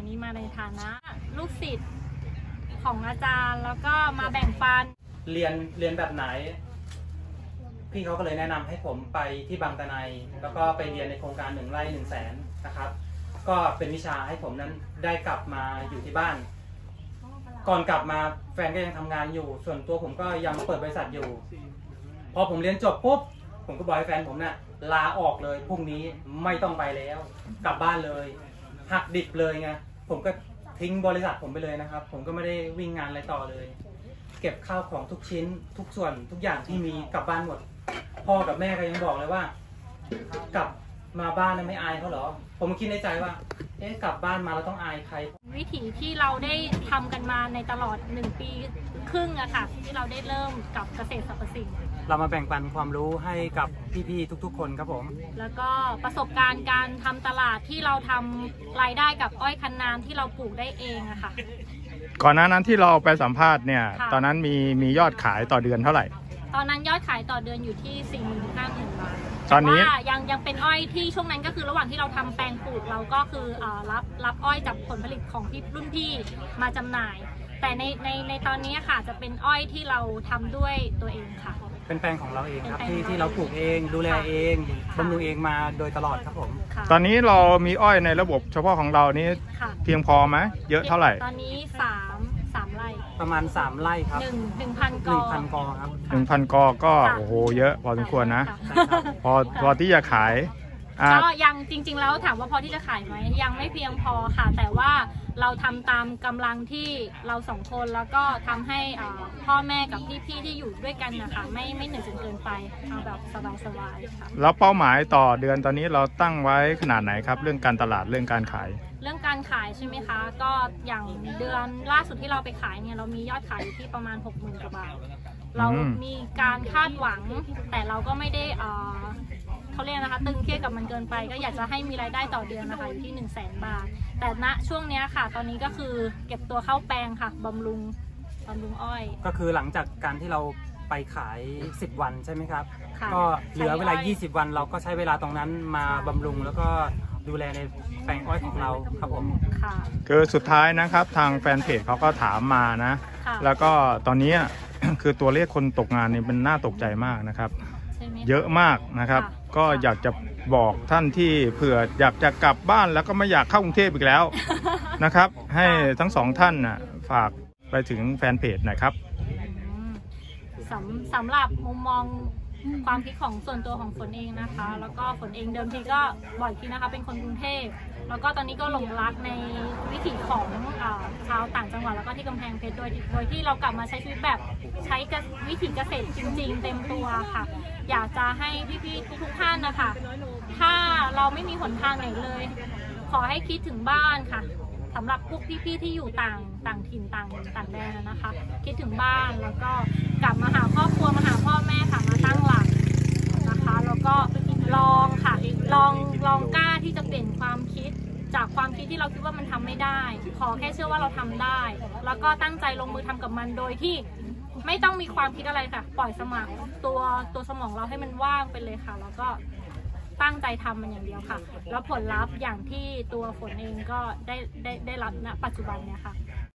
วันนี้มาในฐานะ ลูกศิษย์ของอาจารย์แล้วก็มาแบ่งปัน เรียนเรียนแบบไหน พี่เขาก็เลยแนะนำให้ผมไปที่บางตะไนแล้วก็ไปเรียนในโครงการหนึ่งไร่หนึ่งแสนนะครับ ก็เป็นวิชาให้ผมนั้นได้กลับมาอยู่ที่บ้าน ก่อนกลับมาแฟนก็ยังทำงานอยู่ ส่วนตัวผมก็ยังเปิดบริษัทอยู่ พอผมเรียนจบปุ๊บ ผมก็บอกให้แฟนผมน่ะลาออกเลยพรุ่งนี้ไม่ต้องไปแล้ว กลับบ้านเลย หักดิบเลยไง ผมก็ทิ้งบริษัทผมไปเลยนะครับ ผมก็ไม่ได้วิ่งงานอะไรต่อเลย เก็บข้าวของทุกชิ้น ทุกส่วนทุกอย่างที่มีกลับบ้านหมด พ่อกับแม่ก็ยังบอกเลยว่า กลับมาบ้านนะไม่อายเขาเหรอ ผมคิดในใจว่า เอ๊ะกลับบ้านมาเราต้องอายใคร วิถีที่เราได้ทำกันมาในตลอด1ปีครึ่งอะค่ะ ที่เราได้เริ่มกับเกษตรสรรพสิ่ง เรามาแบ่งปันความรู้ให้กับพี่ๆทุก ๆ คนครับผม แล้วก็ประสบการณ์การทำตลาดที่เราทำรายได้กับอ้อยคันนามที่เราปลูกได้เองอะค่ะ ก่อนหน้านั้นที่เราไปสัมภาษณ์เนี่ย ค่ะ ตอนนั้นมีมียอดขายต่อเดือนเท่าไหร่ ตอนนั้นยอดขายต่อเดือนอยู่ที่4ี่หมื่นห้าหมื่นบาทตอนนี้ แต่ว่ายังยังเป็นอ้อยที่ช่วงนั้นก็คือระหว่างที่เราทำแปลงปลูกเราก็คือเออรับรับอ้อยจากผลผลิตของพี่รุ่นพี่มาจำหน่าย แต่ในในในตอนนี้ค่ะจะเป็นอ้อยที่เราทำด้วยตัวเองค่ะ เป็นแปลงของเราเองครับเป็นแปลงที่ที่เราปลูกเองดูแลเองบำรุงเองมาโดยตลอดครับผมค่ะตอนนี้เรามีอ้อยในระบบเฉพาะของเรานี้ค่ะเพียงพอไหมเยอะเท่าไหร่ ตอนนี้สามสามไร่ประมาณ3ไร่ครับหนึ่งหนึ่งพันกอ1,000กอครับหนึ่งพันกอก็ค่ะโอ้โหเยอะพอสมควรนะค่ะใช่ครับพอพอที่จะขาย อ่า ก็ยังจริง ๆ แล้วถามว่าพอที่จะขายไหมยังไม่เพียงพอค่ะ แต่ว่าเราทำตามกำลังที่เราสองคนแล้วก็ทำให้อ่าพ่อแม่กับพี่ๆที่อยู่ด้วยกันนะคะไม่ไม่เหนื่อยจนเกินไปเอาแบบสบายๆค่ะ แล้วเป้าหมายต่อเดือนตอนนี้เราตั้งไว้ขนาดไหนครับ เรื่องการตลาดเรื่องการขาย เรื่องการขายใช่ไหมคะ ก็อย่างเดือนล่าสุดที่เราไปขายเนี่ยเรามียอดขายอยู่ที่ประมาณ 6 0,000กว่าบาท เราอืมมีการคาดหวัง แต่เราก็ไม่ได้เอ่อ เขาเรียกนะคะ ตึงเครียดกับมันเกินไป ก็อยากจะให้มีรายได้ต่อเดือนนะคะอยู่ที่1 0 0 0 0แสนบาท แต่ณช่วงเนี้ยค่ะ ตอนนี้ก็คือเก็บตัวเข้าแปลงค่ะบำรุงบำรุงอ้อย ก็คือหลังจากการที่เราไปขาย 10 วันใช่ไหมครับ ค่ะก็เหลือเวลา ใช้อ้อย 20 วันเราก็ใช้เวลาตรงนั้นมาบำรุงแล้วก็ดูแลในแปลงอ้อยของเราครับผม ค่ะ คือสุดท้ายนะครับทางแฟนเพจเขาก็ถามมานะ ค่ะแล้วก็ตอนนี้ คือตัวเลขคนตกงานเนี่ยเป็นน่าตกใจมากนะครับ ใช่ไหมเยอะมากนะครับ ค่ะ ก็อยากจะบอกท่านที่เผื่ออยากจะกลับบ้านแล้วก็ไม่อยากเข้ากรุงเทพอีกแล้วนะครับ ให้ทั้งสองท่านน่ะฝากไปถึงแฟนเพจหน่อยครับ สำสำหรับมุมมอง ความคิดของส่วนตัวของฝนเองนะคะ แล้วก็ฝนเองเดิมทีก็บ่อยทีนะคะ เป็นคนกรุงเทพแล้วก็ตอนนี้ก็หลงรักในวิถีของอชาวต่างจังหวัดแล้วก็ที่กำแพงเพชรโดยโดยที่เรากลับมาใช้ชีวิตแบบใช้วิถีเกษตรจริง ๆ เต็มตัวค่ะ อยากจะให้พี่ๆทุกๆท่านนะคะ ถ้าเราไม่มีหนทางไหนเลย ขอให้คิดถึงบ้านค่ะสำหรับพวกพี่ๆที่อยู่ต่างต่างถิ่นต่างต่างแดนนะคะ คิดถึงบ้านแล้วก็กลับมาหาครอบครัวมาหาพ่อแม่ค่ะมาตั้งหลักนะคะ แล้วก็ลองค่ะ ลองลองกล้าที่จะเปลี่ยนความคิด จากความคิดที่เราคิดว่ามันทำไม่ได้ ขอแค่เชื่อว่าเราทำได้ แล้วก็ตั้งใจลงมือทำกับมันโดยที่ไม่ต้องมีความคิดอะไรค่ะ ปล่อยสมองตัวตัวสมองเราให้มันว่างไปเลยค่ะ แล้วก็ตั้งใจทำมันอย่างเดียวค่ะ แล้วผลลัพธ์อย่างที่ตัวฝนเองก็ได้ได้ได้รับณปัจจุบันเนี่ยค่ะ